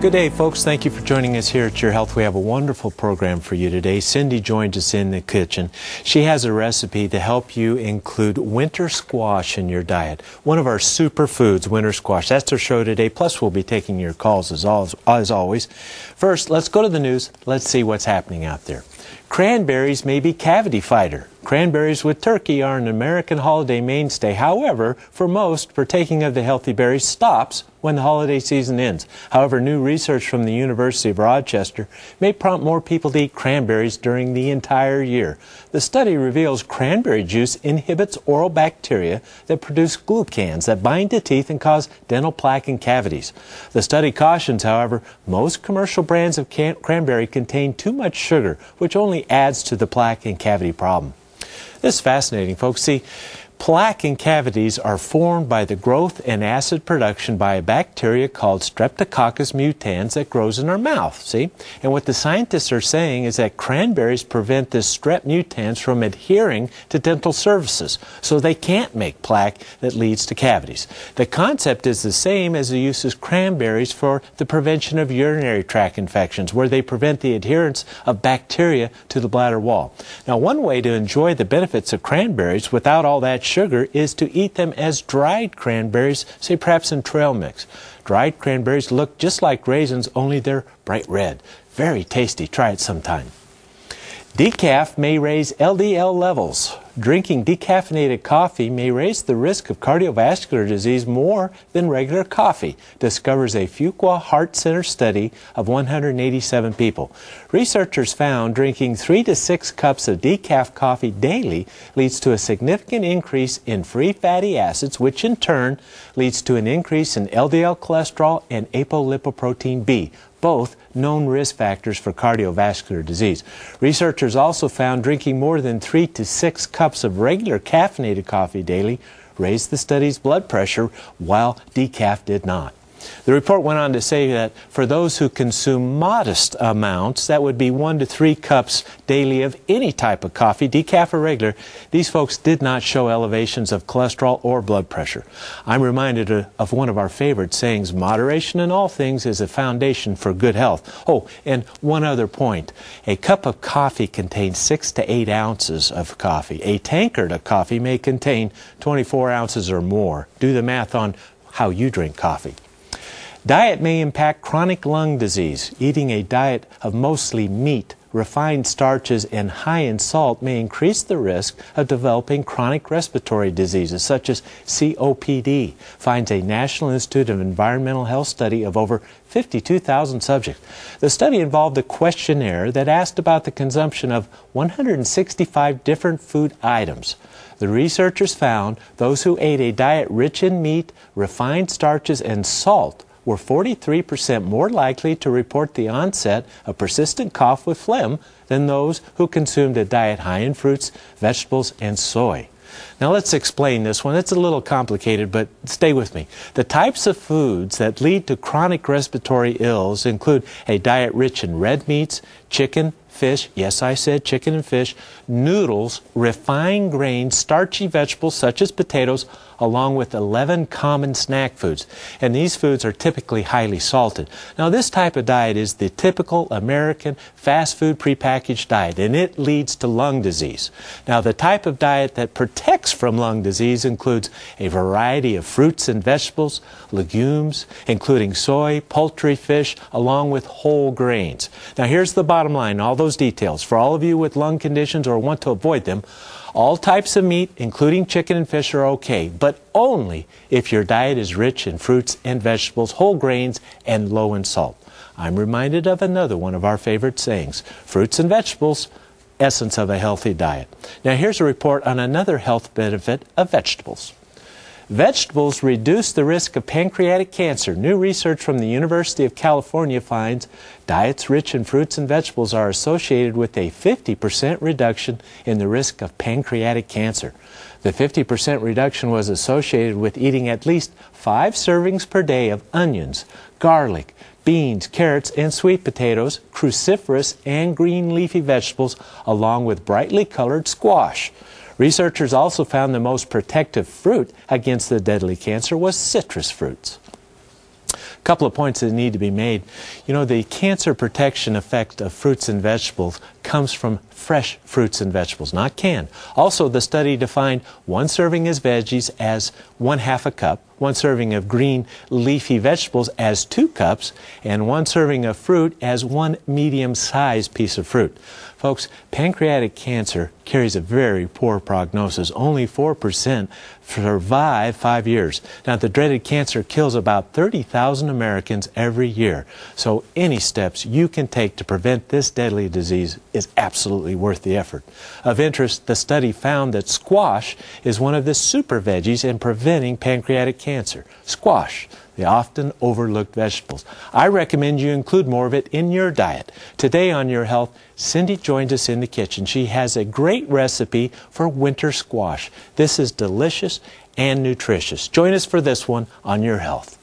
Good day, folks. Thank you for joining us here at Your Health. We have a wonderful program for you today. Cindy joins us in the kitchen. She has a recipe to help you include winter squash in your diet. One of our superfoods, winter squash. That's our show today. Plus, we'll be taking your calls as, as always. First, let's go to the news. Let's see what's happening out there. Cranberries may be cavity fighter. Cranberries with turkey are an American holiday mainstay. However, for most, partaking of the healthy berries stops when the holiday season ends. However, new research from the University of Rochester may prompt more people to eat cranberries during the entire year. The study reveals cranberry juice inhibits oral bacteria that produce glucans that bind to teeth and cause dental plaque and cavities. The study cautions, however, most commercial brands of cranberry contain too much sugar, which only adds to the plaque and cavity problem. This is fascinating, folks. See, Plaque and cavities are formed by the growth and acid production by a bacteria called Streptococcus mutans that grows in our mouth, see? And what the scientists are saying is that cranberries prevent this strep mutans from adhering to dental surfaces, so they can't make plaque that leads to cavities. The concept is the same as the use of cranberries for the prevention of urinary tract infections, where they prevent the adherence of bacteria to the bladder wall. Now, one way to enjoy the benefits of cranberries without all that sugar is to eat them as dried cranberries, say perhaps in trail mix. Dried cranberries look just like raisins, only they're bright red. Very tasty. Try it sometime. Decaf may raise LDL levels. Drinking decaffeinated coffee may raise the risk of cardiovascular disease more than regular coffee, discovers a Fuqua Heart Center study of 187 people. Researchers found drinking three to six cups of decaf coffee daily leads to a significant increase in free fatty acids, which in turn leads to an increase in LDL cholesterol and apolipoprotein B, both known risk factors for cardiovascular disease. Researchers also found drinking more than three to six cups of regular caffeinated coffee daily raised the study's blood pressure while decaf did not. The report went on to say that for those who consume modest amounts, that would be one to three cups daily of any type of coffee, decaf or regular, these folks did not show elevations of cholesterol or blood pressure. I'm reminded of one of our favorite sayings moderation in all things is a foundation for good health. Oh, and one other point a cup of coffee contains six to eight ounces of coffee. A tankard of coffee may contain 24 ounces or more. Do the math on how you drink coffee. Diet may impact chronic lung disease. Eating a diet of mostly meat, refined starches, and high in salt may increase the risk of developing chronic respiratory diseases such as COPD, finds a National Institute of Environmental Health study of over 52,000 subjects. The study involved a questionnaire that asked about the consumption of 165 different food items. The researchers found those who ate a diet rich in meat, refined starches, and salt were 43% more likely to report the onset of persistent cough with phlegm than those who consumed a diet high in fruits, vegetables, and soy. Now let's explain this one. It's a little complicated, but stay with me. The types of foods that lead to chronic respiratory ills include a diet rich in red meats, chicken, fish, yes, I said chicken and fish, noodles, refined grains, starchy vegetables such as potatoes, along with 11 common snack foods. And these foods are typically highly salted. Now, this type of diet is the typical American fast food prepackaged diet, and it leads to lung disease. Now, the type of diet that protects from lung disease includes a variety of fruits and vegetables, legumes, including soy, poultry, fish, along with whole grains. Now, here's the bottom line all those details. For all of you with lung conditions or want to avoid them, all types of meat, including chicken and fish, are okay, but only if your diet is rich in fruits and vegetables, whole grains, and low in salt. I'm reminded of another one of our favorite sayings fruits and vegetables, essence of a healthy diet. Now, here's a report on another health benefit of vegetables. Vegetables reduce the risk of pancreatic cancer. New research from the University of California finds diets rich in fruits and vegetables are associated with a 50% reduction in the risk of pancreatic cancer. The 50% reduction was associated with eating at least five servings per day of onions, garlic, beans, carrots, and sweet potatoes, cruciferous and green leafy vegetables, along with brightly colored squash. Researchers also found the most protective fruit against the deadly cancer was citrus fruits. A couple of points that need to be made. You know, the cancer protection effect of fruits and vegetables comes from fresh fruits and vegetables, not canned. Also, the study defined one serving as veggies as one half a cup, one serving of green leafy vegetables as two cups, and one serving of fruit as one medium sized piece of fruit. Folks, pancreatic cancer carries a very poor prognosis. Only 4% survive five years. Now, the dreaded cancer kills about 30,000 Americans every year. So, any steps you can take to prevent this deadly disease is absolutely worth the effort. Of interest, the study found that squash is one of the super veggies in preventing pancreatic cancer. Squash the often overlooked vegetables. I recommend you include more of it in your diet. Today on Your Health, Cindy joined us in the kitchen. She has a great recipe for winter squash. This is delicious and nutritious. Join us for this one on Your Health.